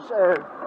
house. Uh,